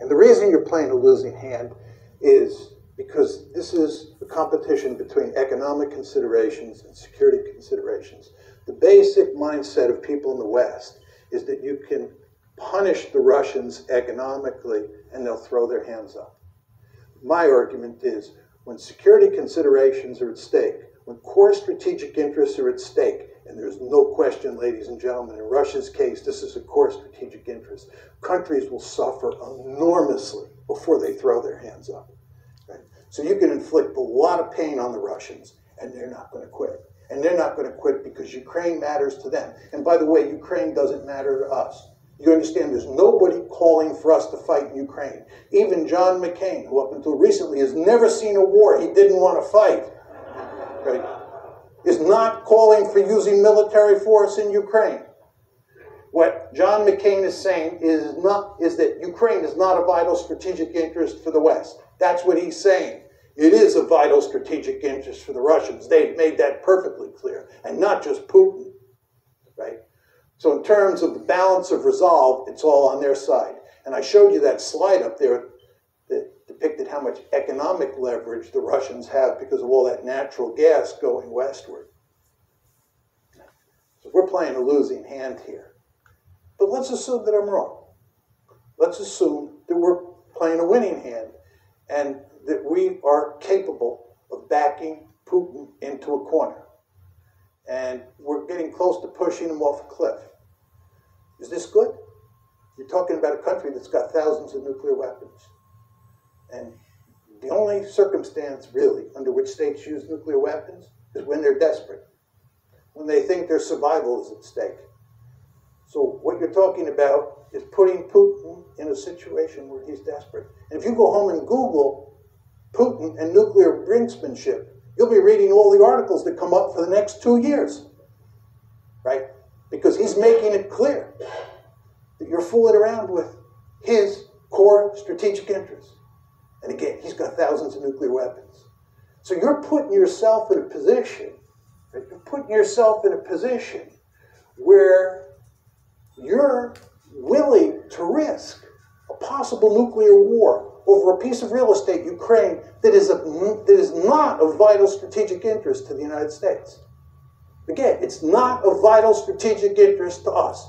And the reason you're playing a losing hand is because this is a competition between economic considerations and security considerations. The basic mindset of people in the West is that you can punish the Russians economically and they'll throw their hands up. My argument is when security considerations are at stake, when core strategic interests are at stake, and there's no question, ladies and gentlemen, in Russia's case, this is a core strategic interest, countries will suffer enormously before they throw their hands up. Right? So you can inflict a lot of pain on the Russians, and they're not going to quit. And they're not going to quit because Ukraine matters to them. And by the way, Ukraine doesn't matter to us. You understand there's nobody calling for us to fight in Ukraine. Even John McCain, who up until recently has never seen a war he didn't want to fight, right, is not calling for using military force in Ukraine. What John McCain is saying is not is that Ukraine is not a vital strategic interest for the West. That's what he's saying. It is a vital strategic interest for the Russians. They've made that perfectly clear, and not just Putin, right? So, in terms of the balance of resolve, it's all on their side. And I showed you that slide up there depicted how much economic leverage the Russians have because of all that natural gas going westward. So, we're playing a losing hand here. But let's assume that I'm wrong. Let's assume that we're playing a winning hand and that we are capable of backing Putin into a corner and we're getting close to pushing him off a cliff. Is this good? You're talking about a country that's got thousands of nuclear weapons. And the only circumstance, really, under which states use nuclear weapons is when they're desperate, when they think their survival is at stake. So, what you're talking about is putting Putin in a situation where he's desperate. And if you go home and Google Putin and nuclear brinksmanship, You'll be reading all the articles that come up for the next two years, right? Because he's making it clear that you're fooling around with his core strategic interests. And again, he's got thousands of nuclear weapons. So you're putting yourself in a position, right? you're putting yourself in a position where you're willing to risk a possible nuclear war over a piece of real estate, Ukraine, that is, a, that is not of vital strategic interest to the United States. Again, it's not of vital strategic interest to us.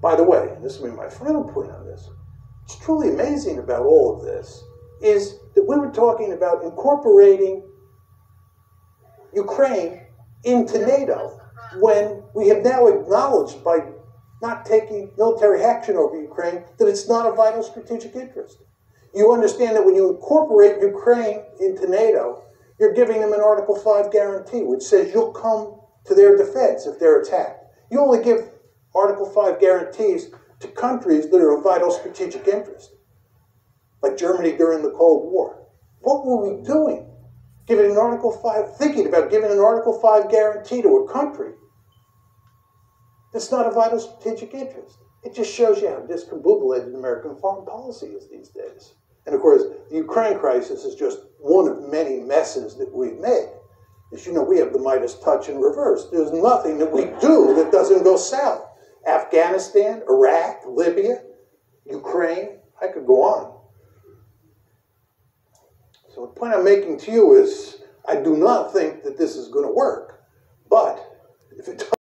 By the way, this will be my final point on this, what's truly amazing about all of this is that we were talking about incorporating Ukraine into NATO when we have now acknowledged by not taking military action over Ukraine, that it's not a vital strategic interest. You understand that when you incorporate Ukraine into NATO, you're giving them an Article 5 guarantee, which says you'll come to their defense if they're attacked. You only give Article 5 guarantees to countries that are of vital strategic interest, like Germany during the Cold War. What were we doing? Giving an Article 5, thinking about giving an Article 5 guarantee to a country that's not a vital strategic interest. It just shows you how discombobulated American foreign policy is these days. And of course, the Ukraine crisis is just one of many messes that we've made. As you know, we have the Midas touch in reverse. There's nothing that we do that doesn't go south. Afghanistan, Iraq, Libya, Ukraine, I could go on. So the point I'm making to you is I do not think that this is going to work. But